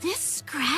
this scratch?